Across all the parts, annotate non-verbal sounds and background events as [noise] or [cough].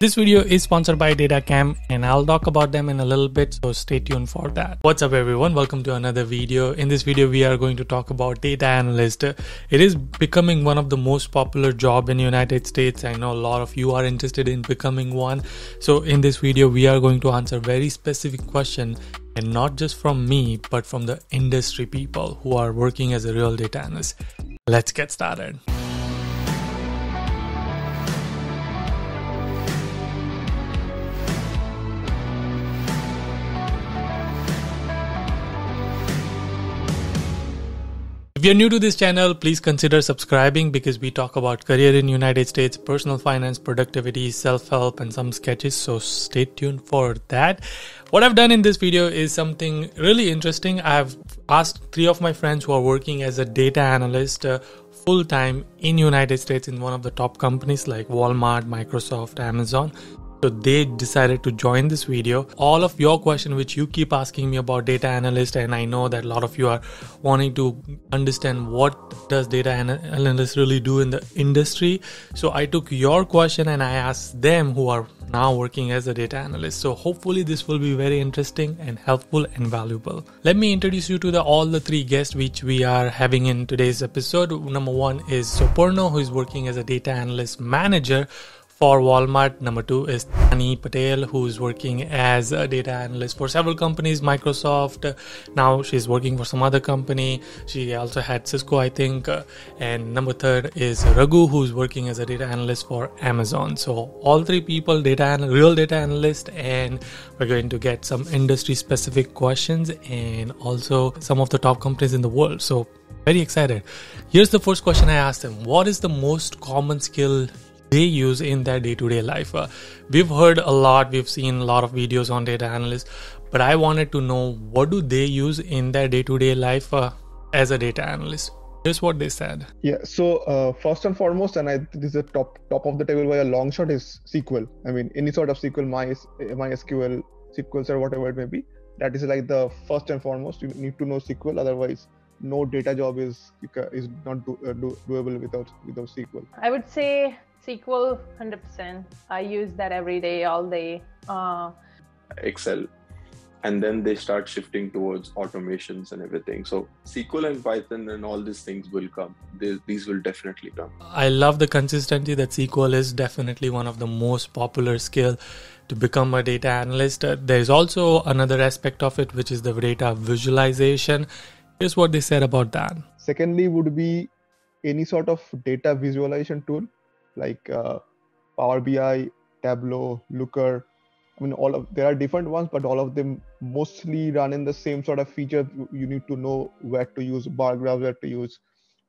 This video is sponsored by DataCamp and I'll talk about them in a little bit, so stay tuned for that. What's up everyone? Welcome to another video. In this video, we are going to talk about data analyst. It is becoming one of the most popular job in United States. I know a lot of you are interested in becoming one. So in this video, we are going to answer very specific question and not just from me, but from the industry people who are working as a real data analyst. Let's get started. If you're new to this channel, please consider subscribing because we talk about career in United States, personal finance, productivity, self-help, and some sketches. So stay tuned for that. What I've done in this video is something really interesting. I've asked three of my friends who are working as a data analyst uh, full time in United States in one of the top companies like Walmart, Microsoft, Amazon so they decided to join this video. All of your question which you keep asking me about data analyst and I know that a lot of you are wanting to understand what does data analyst really do in the industry. So I took your question and I asked them who are now working as a data analyst. So hopefully this will be very interesting and helpful and valuable. Let me introduce you to the all the three guests which we are having in today's episode. Number one is Souparno who is working as a data analyst manager for Walmart. Number two is Hani Patel, who's working as a data analyst for several companies, Microsoft. Now she's working for some other company. She also had Cisco, I think. And number third is Raghu, who's working as a data analyst for Amazon. So all three people, data real data analyst, and we're going to get some industry specific questions and also some of the top companies in the world. So very excited. Here's the first question I asked them What is the most common skill they use in their day-to-day life. Uh, we've heard a lot we've seen a lot of videos on data analysts but i wanted to know what do they use in their day-to-day life uh, as a data analyst? Here's what they said. Yeah so uh, first and foremost and i this is a top top of the table by a long shot is sql. I mean any sort of sql my mysql sql or whatever it may be that is like the first and foremost. You need to know sql otherwise no data job is is not do, uh, do, doable without without sql. I would say SQL, 100%. I use that every day, all day. Uh, Excel. And then they start shifting towards automations and everything. So SQL and Python and all these things will come. They, these will definitely come. I love the consistency that SQL is definitely one of the most popular skill to become a data analyst. Uh, there's also another aspect of it, which is the data visualization. Here's what they said about that. Secondly, would be any sort of data visualization tool like uh, Power BI, Tableau, Looker. I mean, all of there are different ones, but all of them mostly run in the same sort of feature. You need to know where to use bar graphs, where to use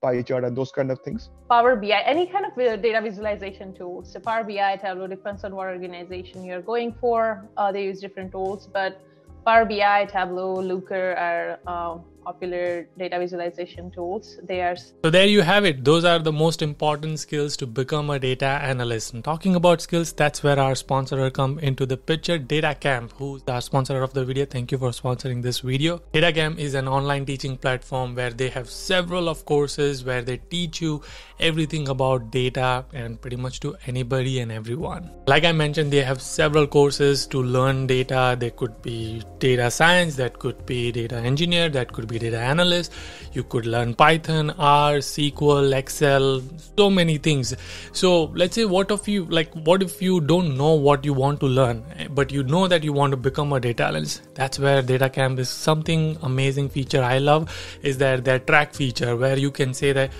pie chart, and those kind of things. Power BI, any kind of data visualization tools. So Power BI, Tableau depends on what organization you're going for. Uh, they use different tools, but Power BI, Tableau, Looker are um, popular data visualization tools. They are so there you have it. Those are the most important skills to become a data analyst. And talking about skills, that's where our sponsor come into the picture. DataCamp, who's the sponsor of the video. Thank you for sponsoring this video. DataCamp is an online teaching platform where they have several of courses where they teach you everything about data and pretty much to anybody and everyone. Like I mentioned, they have several courses to learn data. They could be data science, that could be data engineer, that could be data analyst. You could learn Python, R, SQL, Excel, so many things. So let's say what if you like what if you don't know what you want to learn, eh, but you know that you want to become a data analyst. That's where DataCamp is something amazing feature I love is that their track feature where you can say that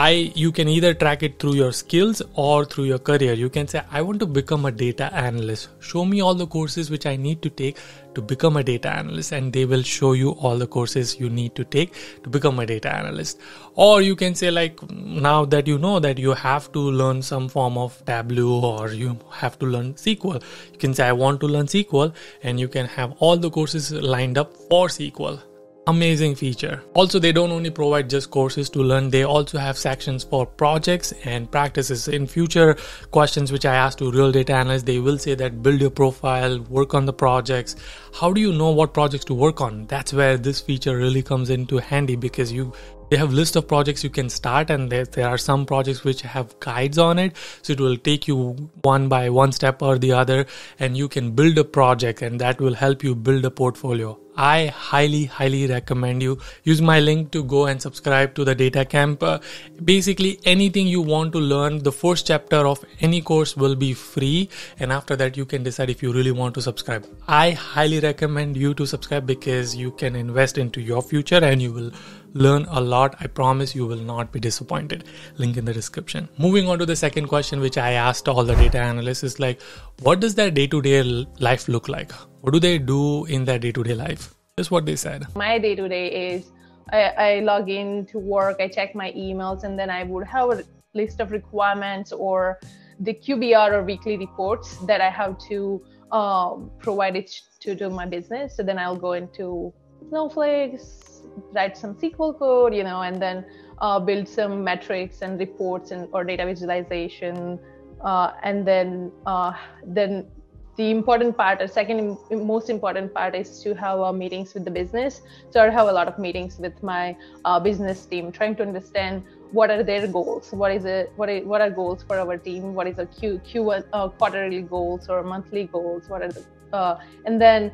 I you can either track it through your skills or through your career. You can say I want to become a data analyst. Show me all the courses which I need to take to become a data analyst and they will show you all the courses you need to take to become a data analyst. Or you can say like now that you know that you have to learn some form of Tableau or you have to learn SQL. You can say I want to learn SQL and you can have all the courses lined up for SQL amazing feature. Also, they don't only provide just courses to learn, they also have sections for projects and practices. In future questions, which I asked to real data analysts, they will say that build your profile, work on the projects. How do you know what projects to work on? That's where this feature really comes into handy because you they have list of projects you can start and there, there are some projects which have guides on it so it will take you one by one step or the other and you can build a project and that will help you build a portfolio I highly, highly recommend you use my link to go and subscribe to the data camp. Uh, basically, anything you want to learn, the first chapter of any course will be free, and after that, you can decide if you really want to subscribe. I highly recommend you to subscribe because you can invest into your future and you will learn a lot. I promise you will not be disappointed. Link in the description. Moving on to the second question, which I asked all the data analysts is like, what does their day to day life look like? What do they do in their day to day life? Is what they said. My day to day is I, I log in to work, I check my emails, and then I would have a list of requirements or the QBR or weekly reports that I have to um, provide it to, to my business. So then I'll go into Snowflakes, write some SQL code, you know, and then uh, build some metrics and reports and or data visualization, uh, and then uh, then the important part, or second most important part, is to have uh, meetings with the business. So I have a lot of meetings with my uh, business team, trying to understand what are their goals, what is it, what are, what are goals for our team, what is a Q Q uh, quarterly goals or monthly goals, what are the, uh, and then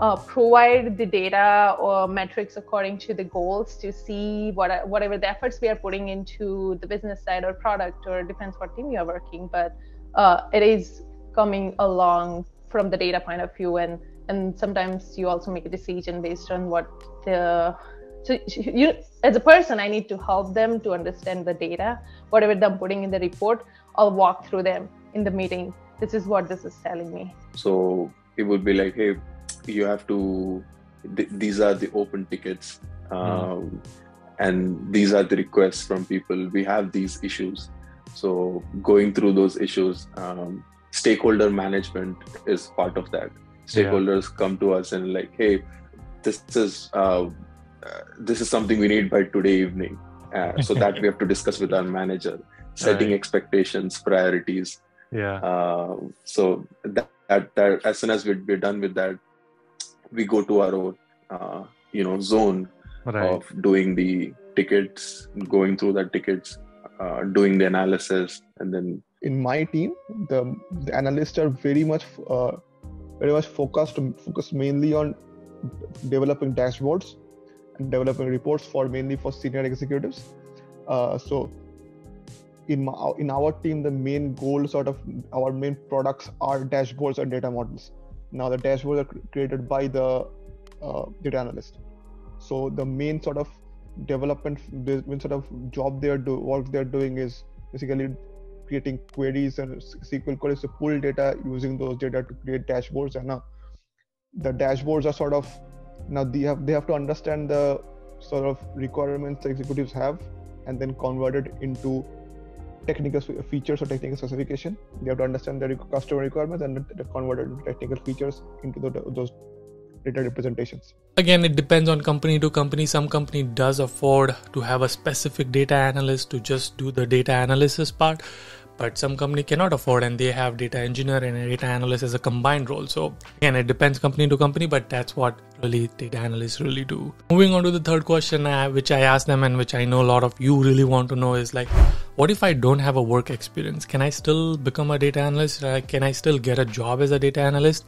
uh, provide the data or metrics according to the goals to see what whatever the efforts we are putting into the business side or product or depends what team you are working but uh, it is coming along from the data point of view and and sometimes you also make a decision based on what the so you as a person i need to help them to understand the data whatever they're putting in the report i'll walk through them in the meeting. This is what this is telling me. So it would be like hey you have to th- these are the open tickets um, and these are the requests from people. We have these issues. So going through those issues um, stakeholder management is part of that. Stakeholders yeah. come to us and like hey this is uh, uh, this is something we need by today evening. Uh, so [laughs] that we have to discuss with our manager setting right. expectations priorities. Yeah. Uh, so that, that, that, as soon as we're, we're done with that we go to our own uh, you know zone right. of doing the tickets going through the tickets uh, doing the analysis and then in my team, the, the analysts are very much uh, very much focused focused mainly on developing dashboards and developing reports for mainly for senior executives. Uh, so in my, in our team, the main goal sort of our main products are dashboards and data models. Now the dashboards are created by the uh, data analyst. So the main sort of development, main sort of job they're do work they're doing is basically creating queries and SQL queries to pull data using those data to create dashboards. And now the dashboards are sort of now they have they have to understand the sort of requirements the executives have and then convert it into technical features or technical specification. They have to understand the customer requirements and convert technical features into the, those data representations. Again it depends on company to company. Some company does afford to have a specific data analyst to just do the data analysis part but some company cannot afford and they have data engineer and data analyst as a combined role. So again it depends company to company but that's what really data analysts really do. Moving on to the third question uh, which i asked them and which i know a lot of you really want to know is like what if i don't have a work experience can i still become a data analyst like, can i still get a job as a data analyst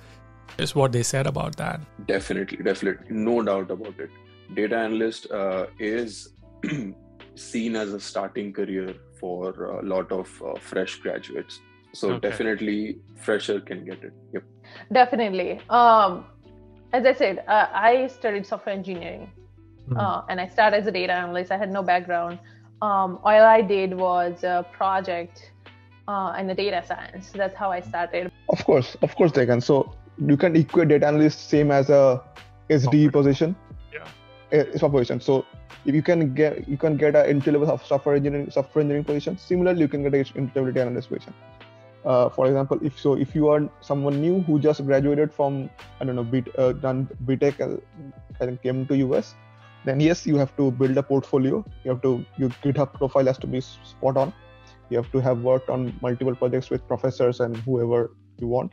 is what they said about that. Definitely, definitely, no doubt about it. Data analyst uh, is [clears throat] seen as a starting career for a lot of uh, fresh graduates. So okay. definitely, fresher can get it. Yep. Definitely. Um, as I said, uh, I studied software engineering, mm-hmm. and I started as a data analyst. I had no background. Um, all I did was a project uh, in the data science. That's how I started. Of course, of course, they can. So you can equate data analyst same as a SD software. position. Yeah. It's a position. So if you can get you can get a entry level software engineering software engineering position. Similarly, you can get a entry level data analyst position. Uh, for example, if so, if you are someone new who just graduated from I don't know, B, uh, done BTech and came to US, then yes you have to build a portfolio. You have to your github profile has to be spot on. You have to have worked on multiple projects with professors and whoever you want.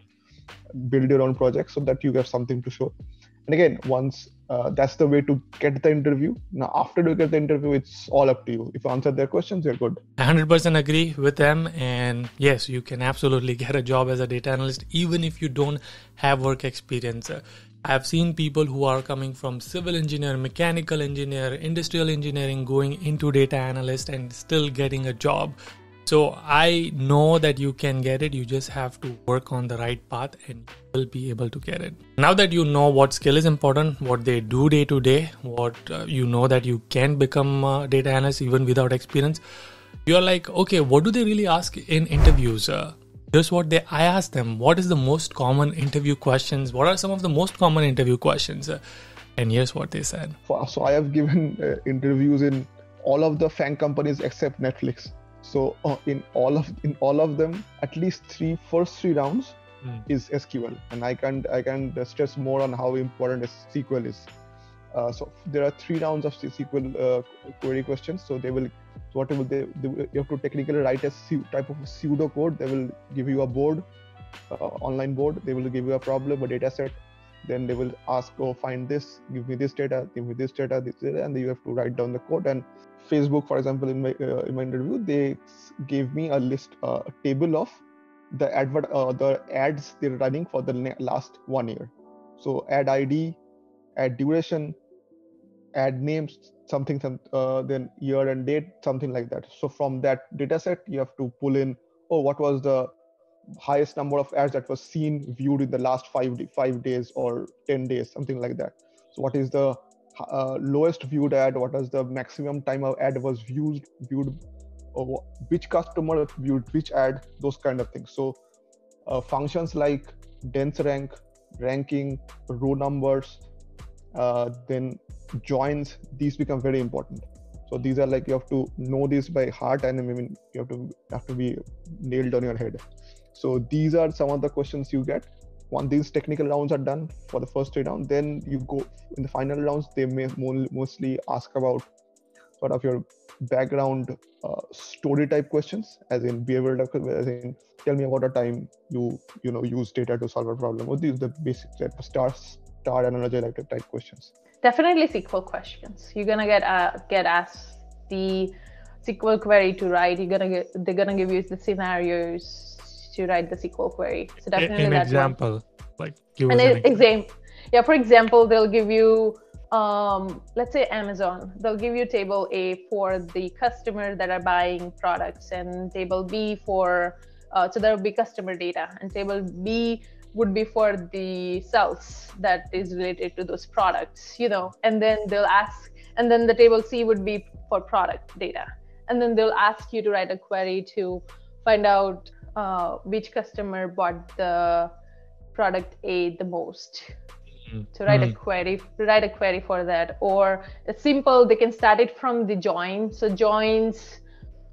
Build your own project so that you have something to show. And again once uh, that's the way to get the interview. Now after you get the interview it's all up to you. If you answer their questions you're good. 100% agree with them. And yes you can absolutely [laughs] get a job as a data analyst even if you don't have work experience I've seen people who are coming from civil engineer, mechanical engineer, industrial engineering going into data analyst and still getting a job so I know that you can get it. You just have to work on the right path and you will be able to get it. Now that you know what skill is important, what they do day to day, what uh, you know that you can become a data analyst even without experience, you're like, okay, what do they really ask in interviews? Uh, here's what they I ask them. What is the most common interview questions? What are some of the most common interview questions? And here's what they said. So I have given uh, interviews in all of the FAANG companies except Netflix so uh, in all of in all of them, at least three first three rounds mm. is SQL, and I can I can stress more on how important SQL is. Uh, so there are three rounds of SQL uh, query questions. So they will whatever they, they, you have to technically write a type of pseudo code. They will give you a board, uh, online board. They will give you a problem, a data set. Then they will ask, oh, find this, give me this data, give me this data, this data, and you have to write down the code and Facebook, for example, in my uh, in my interview, they gave me a list, uh, a table of the advert, uh, the ads they're running for the last one year. So ad ID, ad duration, ad names, something, some, uh, then year and date, something like that. So from that data set, you have to pull in, oh, what was the highest number of ads that was seen, viewed in the last five five days or ten days, something like that. So what is the uh, lowest viewed ad what was the maximum time of ad was viewed viewed or which customer viewed which ad those kind of things so uh, functions like dense rank ranking row numbers uh, then joins these become very important so these are like you have to know this by heart and i mean you have to have to be nailed on your head so these are some of the questions you get once these technical rounds are done for the first three rounds, then you go in the final rounds. They may mostly ask about sort of your background uh, story type questions, as in behavioral, as in tell me about a time you you know use data to solve a problem. Or these the basic star star analogy like type questions. Definitely SQL questions. You're gonna get uh, get asked the SQL query to write. You're gonna get they're gonna give you the scenarios to write the SQL query. So definitely an example, one. like give an, an example. Yeah, for example, they'll give you um, let's say Amazon, they'll give you table A for the customer that are buying products, and table B for uh, so there will be customer data, and table B would be for the sales that is related to those products, you know, and then they'll ask, and then the table C would be for product data, and then they'll ask you to write a query to find out uh, which customer bought the product A the most. Mm-hmm. To write mm. a mm-hmm. query, write a query for that, or it's simple. They can start it from the join. So joins,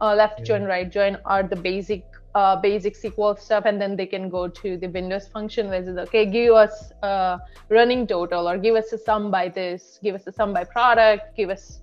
uh, left yeah. join, right join are the basic uh, basic SQL stuff, and then they can go to the Windows function where it's okay, give us a running total, or give us a sum by this, give us a sum by product, give us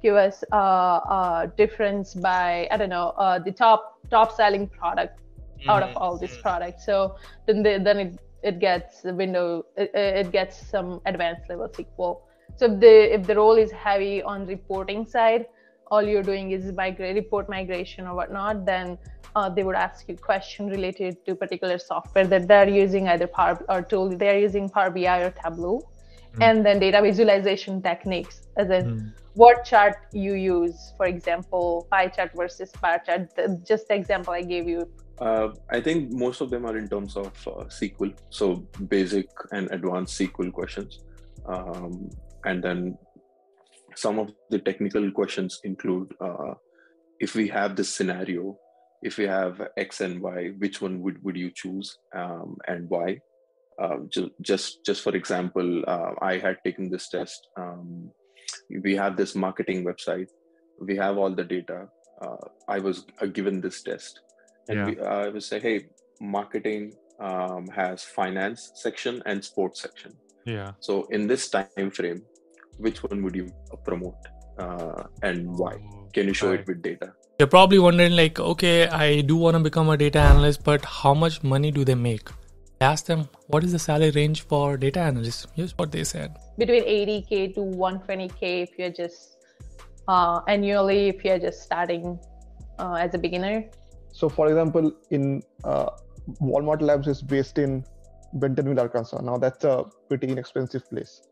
give us a, a difference by I don't know uh, the top top selling product mm-hmm. out of mm-hmm. all these products. So then they, then it it gets the window it, it gets some advanced level SQL. So if the if the role is heavy on reporting side, all you're doing is migrate report migration or whatnot, then uh, they would ask you question related to particular software that they're using, either Power or tool they're using Power BI or Tableau, mm. and then data visualization techniques, as in mm. what chart you use. For example, pie chart versus bar chart. Just the example I gave you uh, I think most of them are in terms of uh, SQL, so basic and advanced SQL questions. Um, and then some of the technical questions include uh, if we have this scenario, if we have X and Y, which one would, would you choose um, and why? Um, just, just for example, uh, I had taken this test. Um, we have this marketing website, we have all the data. Uh, I was uh, given this test and yeah. we, uh, would say, hey, marketing um, has finance section and sports section. Yeah. So in this time frame, which one would you promote uh, and why? Can you show it with data? You're probably wondering, like, okay, I do want to become a data analyst, but how much money do they make? I asked them, what is the salary range for data analysts? Here's what they said. Between 80k to 120k if you're just uh, annually if you're just starting uh, as a beginner. So, for example, in uh, Walmart Labs is based in Bentonville, Arkansas. Now that's a pretty inexpensive place.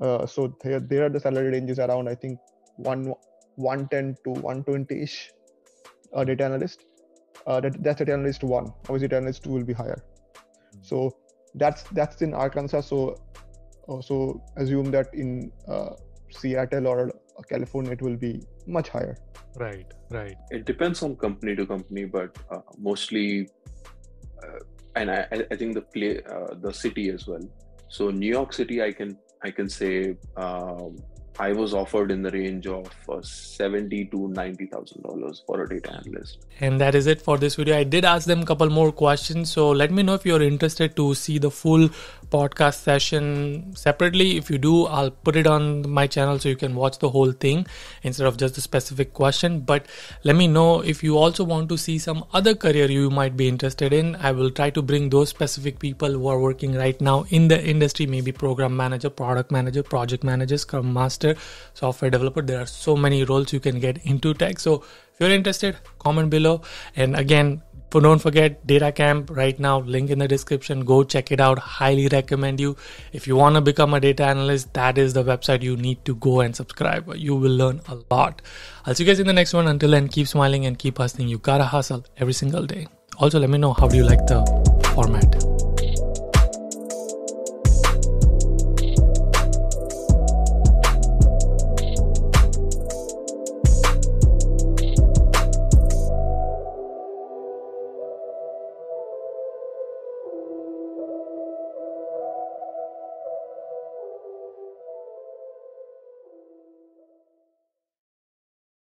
Uh, so there, there are the salary ranges around I think one 110 to 120 ish. Uh, data analyst. Uh, that, that's data analyst one. Obviously, data analyst two will be higher. So that's that's in Arkansas. So also assume that in uh, Seattle or California it will be much higher. Right, right. It depends on company to company, but uh, mostly, uh, and I, I I think the play, uh, the city as well. So New York City, I can I can say um, I was offered in the range of uh, seventy to ninety thousand dollars for a data analyst. And that is it for this video. I did ask them a couple more questions. So let me know if you're interested to see the full podcast session separately. If you do, I'll put it on my channel so you can watch the whole thing instead of just a specific question. But let me know if you also want to see some other career you might be interested in. I will try to bring those specific people who are working right now in the industry, maybe program manager, product manager, project manager, scrum master, software developer. There are so many roles you can get into tech. So if you're interested, comment below. And again, but don't forget Data Camp right now, link in the description. Go check it out. Highly recommend you. If you want to become a data analyst, that is the website you need to go and subscribe. You will learn a lot. I'll see you guys in the next one. Until then, keep smiling and keep hustling. You gotta hustle every single day. Also, let me know how do you like the format.